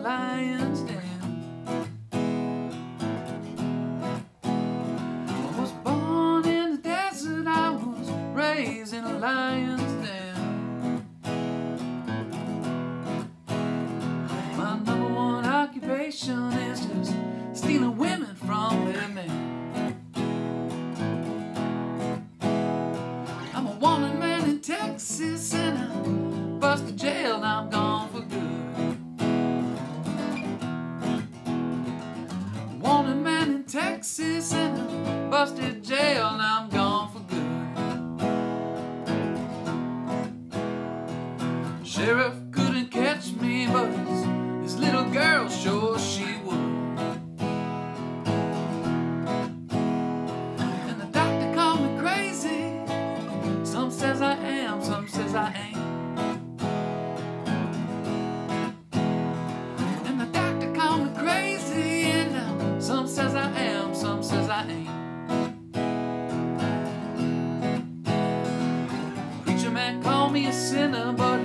lion's den. I was born in the desert, I was raised in a lion's den. My number one occupation is just stealing women from their men. Texas and I busted jail and I'm gone for good. Sheriff couldn't catch me, but his little girl sure she would. Called me a sinner, but